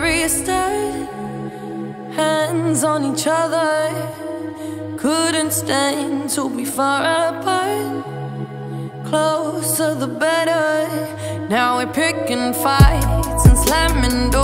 where you hands on each other. Couldn't stand to be far apart. Closer the better. Now we're picking fights and slamming doors.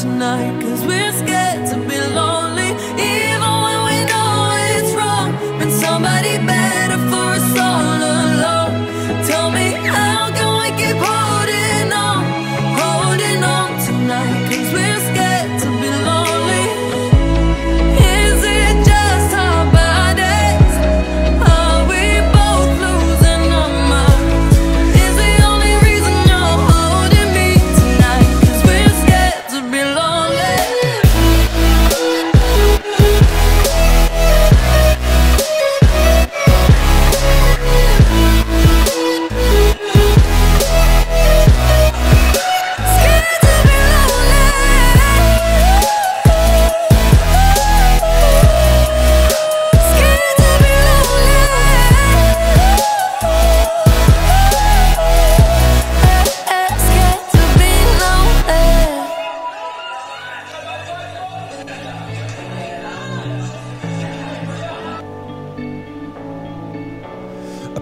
tonight, cause we're scared.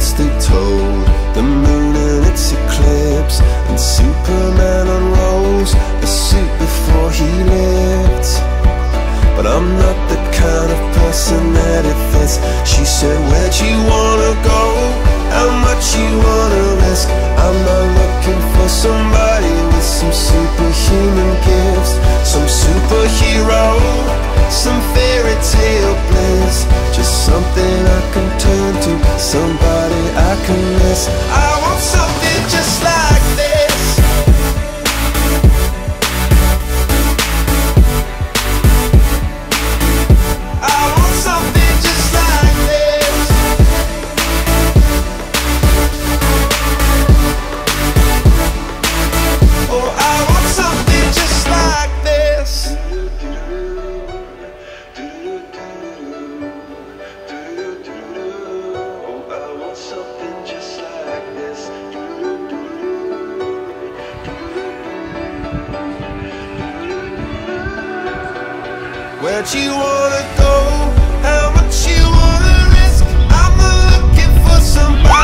once they told The moon in its eclipse And Superman unrolls A suit before he lived But I'm not the kind of person that it fits She said, where'd you wanna go? How much you wanna risk? I'm not looking for somebody with some superhuman gifts Some superhero, some fairy tale bliss Just something I can turn to, somebody can Where'd you wanna go? How much you wanna risk? I'm looking for somebody